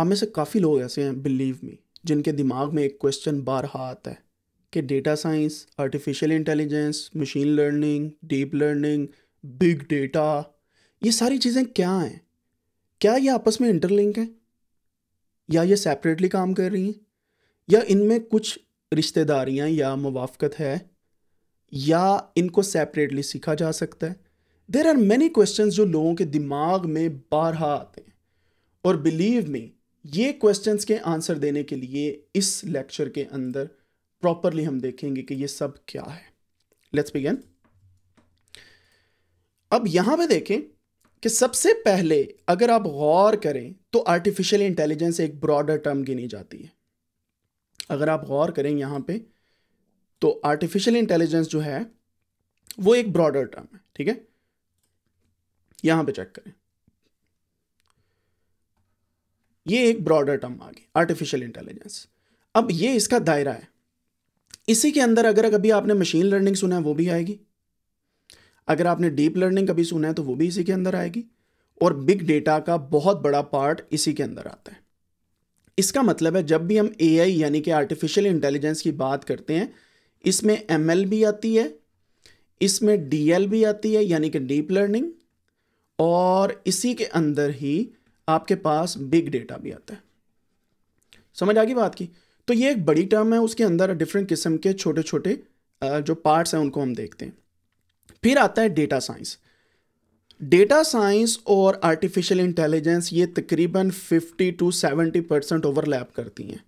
आप में से काफ़ी लोग ऐसे हैं बिलीव मी जिनके दिमाग में एक क्वेश्चन बारहा आता है कि data science artificial intelligence machine learning deep learning big data ये सारी चीज़ें क्या हैं? क्या ये आपस में इंटरलिंक हैं? या ये सेपरेटली काम कर रही हैं? या इनमें कुछ रिश्तेदारियाँ या मुवाफ़त है? या इनको सेपरेटली सीखा जा सकता है? देर आर मैनी क्वेश्चन जो लोगों के दिमाग में बारहा आते हैं। और बिलीव मी ये क्वेश्चंस के आंसर देने के लिए इस लेक्चर के अंदर प्रॉपरली हम देखेंगे कि ये सब क्या है। लेट्स बिगिन अब यहाँ पे देखें कि सबसे पहले अगर आप गौर करें तो आर्टिफिशियल इंटेलिजेंस एक ब्रॉडर टर्म गिनी जाती है। अगर आप गौर करें यहाँ पे तो आर्टिफिशियल इंटेलिजेंस जो है वो एक ब्रॉडर टर्म है, ठीक है? यहाँ पे चेक करें। ये एक ब्रॉडर टर्म आ गई आर्टिफिशियल इंटेलिजेंस अब ये इसका दायरा है। इसी के अंदर अगर कभी आपने मशीन लर्निंग सुना है, वो भी आएगी। अगर आपने डीप लर्निंग कभी सुना है तो वो भी इसी के अंदर आएगी। और बिग डेटा का बहुत बड़ा पार्ट इसी के अंदर आता है। इसका मतलब है, जब भी हम एआई यानी कि आर्टिफिशियल इंटेलिजेंस की बात करते हैं, इसमें एमएल भी आती है, इसमें डीएल भी आती है, यानी कि डीप लर्निंग और इसी के अंदर ही आपके पास बिग डेटा भी आता है। समझ आ गई बात की? तो ये एक बड़ी टर्म है, उसके अंदर डिफरेंट किस्म के छोटे छोटे जो पार्ट्स हैं, उनको हम देखते हैं। फिर आता है डेटा साइंस डेटा साइंस और आर्टिफिशियल इंटेलिजेंस ये तकरीबन 50 टू 70 परसेंट ओवरलैप करती हैं।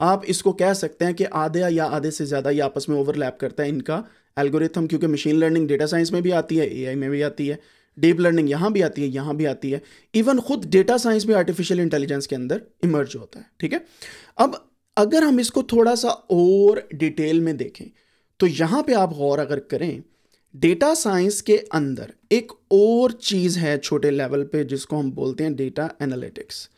आप इसको कह सकते हैं कि आधे या आधे से ज़्यादा ये आपस में ओवरलैप करता है इनका एल्गोरिथम क्योंकि मशीन लर्निंग डेटा साइंस में भी आती है एआई में भी आती है। डीप लर्निंग यहाँ भी आती है, यहाँ भी आती है। इवन खुद डेटा साइंस भी आर्टिफिशियल इंटेलिजेंस के अंदर इमर्ज होता है, ठीक है? अब अगर हम इसको थोड़ा सा और डिटेल में देखें तो यहाँ पे आप गौर अगर करें डेटा साइंस के अंदर एक और चीज़ है छोटे लेवल पे जिसको हम बोलते हैं डेटा एनालिटिक्स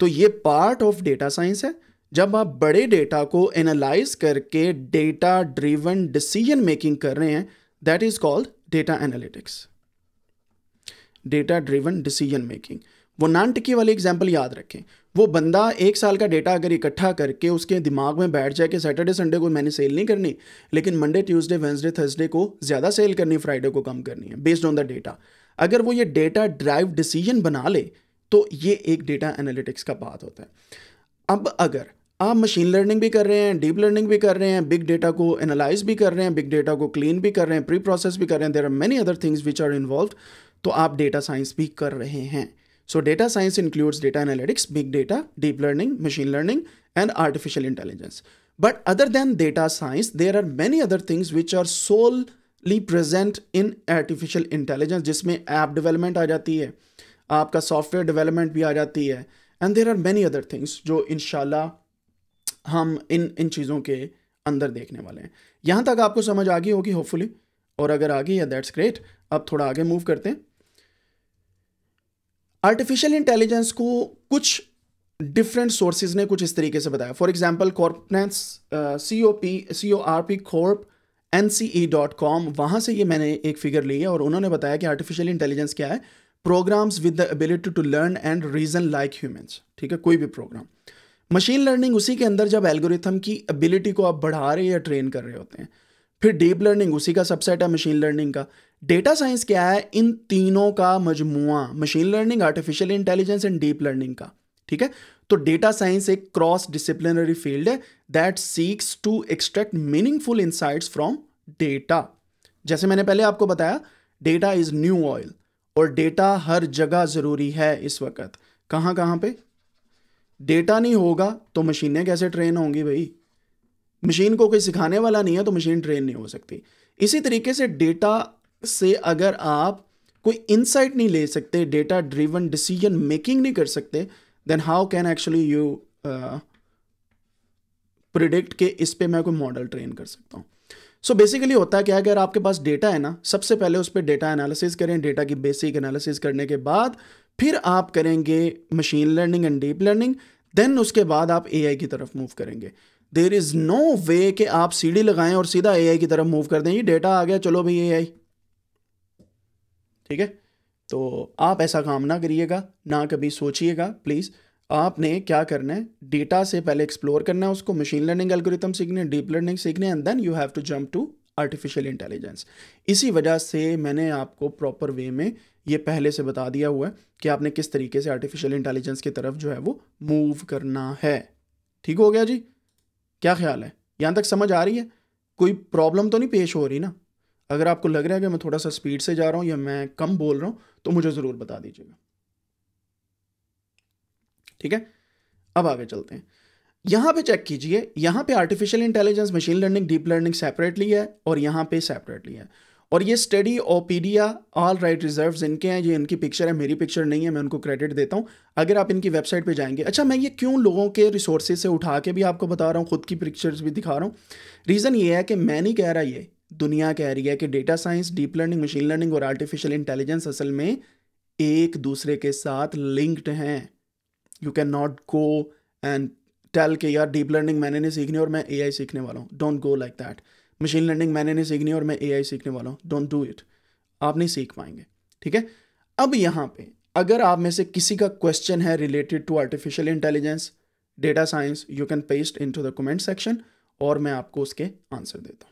तो ये पार्ट ऑफ़ डेटा साइंस है। जब आप बड़े डेटा को एनालाइज करके डेटा ड्रिवन डिसीज़न मेकिंग कर रहे हैं that is called data analytics data driven decision making वो नान टिकी वाली एग्ज़ाम्पल याद रखें। वो बंदा एक साल का डेटा अगर इकट्ठा करके उसके दिमाग में बैठ जाए कि सैटरडे संडे को मैंने सेल नहीं करनी, लेकिन मंडे ट्यूसडे वेंसडे थर्सडे को ज़्यादा सेल करनी फ्राइडे को कम करनी है बेस्ड ऑन द डेटा अगर वो ये डेटा ड्राइव डिसीज़न बना ले तो ये एक डेटा एनालिटिक्स का बात होता है। अब अगर आप मशीन लर्निंग भी कर रहे हैं डीप लर्निंग भी कर रहे हैं बिग डेटा को एनालाइज भी कर रहे हैं बिग डेटा को क्लीन भी कर रहे हैं प्री प्रोसेस भी कर रहे हैं there are many other things which are involve तो आप डेटा साइंस भी कर रहे हैं। So data science includes data analytics big data deep learning machine learning and artificial intelligence but other than data science there are many other things which are solely present in artificial intelligence जिसमें app development आ जाती है, आपका software development भी आ जाती है and there are many other things जो इनशाला हम इन इन चीज़ों के अंदर देखने वाले हैं। यहाँ तक आपको समझ आ गई होगी होपफुली और अगर आ गई है दैट्स ग्रेट अब थोड़ा आगे मूव करते हैं। आर्टिफिशियल इंटेलिजेंस को कुछ डिफरेंट सोर्सेज ने कुछ इस तरीके से बताया। For example कॉर्पनेंस C O P C O R P corp N C E dot com वहाँ से ये मैंने एक फिगर ली है और उन्होंने बताया कि आर्टिफिशियल इंटेलिजेंस क्या है? Programs with the ability to learn and reason like humans ठीक है? कोई भी प्रोग्राम मशीन लर्निंग उसी के अंदर जब एल्गोरिथम की एबिलिटी को आप बढ़ा रहे या ट्रेन कर रहे होते हैं फिर डीप लर्निंग, उसी का सबसेट है मशीन लर्निंग का। डेटा साइंस क्या है? इन तीनों का मजमुआ machine learning artificial intelligence and deep learning का। ठीक है? तो डेटा साइंस एक क्रॉस डिसिप्लिनरी फ़ील्ड है that seeks to extract meaningful insights from data जैसे मैंने पहले आपको बताया डेटा इज़ न्यू ऑयल और डेटा हर जगह ज़रूरी है इस वक्त। कहाँ कहाँ पे? डेटा नहीं होगा तो मशीनें कैसे ट्रेन होंगी भाई? मशीन को कोई सिखाने वाला नहीं है तो मशीन ट्रेन नहीं हो सकती। इसी तरीके से डेटा से अगर आप कोई इंसाइट नहीं ले सकते डेटा ड्रिवन डिसीज़न मेकिंग नहीं कर सकते then how can actually you predict के इस पे मैं कोई मॉडल ट्रेन कर सकता हूँ? सो बेसिकली होता है क्या अगर आपके पास डेटा है ना, सबसे पहले उस पर डेटा एनालिसिस करें डेटा की बेसिक एनालिसिस करने के बाद फिर आप करेंगे machine learning and deep learning then उसके बाद आप एआई की तरफ़ मूव करेंगे। देर इज़ नो वे कि आप सीडी लगाएँ और सीधा एआई की तरफ़ मूव कर दें। ये डेटा आ गया, चलो भाई एआई ठीक है? तो आप ऐसा काम ना करिएगा, ना कभी सोचिएगा प्लीज़ आपने क्या करना है? डेटा से पहले एक्सप्लोर करना है उसको। मशीन लर्निंग एल्गोरिथम सीखने डीप लर्निंग सीखने and then you have to jump to artificial intelligence इसी वजह से मैंने आपको प्रॉपर वे में ये पहले से बता दिया हुआ है कि आपने किस तरीके से आर्टिफिशियल इंटेलिजेंस की तरफ़ जो है वो मूव करना है। ठीक हो गया जी? क्या ख्याल है? यहाँ तक समझ आ रही है? कोई प्रॉब्लम तो नहीं पेश हो रही ना? अगर आपको लग रहा है कि मैं थोड़ा सा स्पीड से जा रहा हूँ या मैं कम बोल रहा हूँ तो मुझे ज़रूर बता दीजिएगा। ठीक है? अब आगे चलते हैं। यहाँ पे चेक कीजिए, यहाँ पे artificial intelligence machine learning deep learning separately है और यहाँ पे सेपरेटली है। और ये Studyopedia all right reserve इनके हैं, ये इनकी पिक्चर है, मेरी पिक्चर नहीं है, मैं उनको क्रेडिट देता हूँ। अगर आप इनकी वेबसाइट पे जाएँगे अच्छा मैं ये क्यों लोगों के रिसोर्सेज से उठा के भी आपको बता रहा हूँ, खुद की पिक्चर्स भी दिखा रहा हूँ। रीज़न ये है कि मैं नहीं कह रहा ये, दुनिया कह रही है कि data science deep learning machine learning और आर्टिफिशियल इंटेलिजेंस असल में एक दूसरे के साथ लिंक्ड हैं। You can not go and tell के यार डीप लर्निंग मैंने नहीं सीखनी और मैं एआई सीखने वाला हूँ। Don't go like that machine learning मैंने नहीं सीखनी और मैं एआई सीखने वाला हूँ। डोंट डू इट आप नहीं सीख पाएँगे। ठीक है? अब यहाँ पे अगर आप में से किसी का क्वेश्चन है related to artificial intelligence data science you can paste into the comment section और मैं आपको उसके आंसर देता हूँ।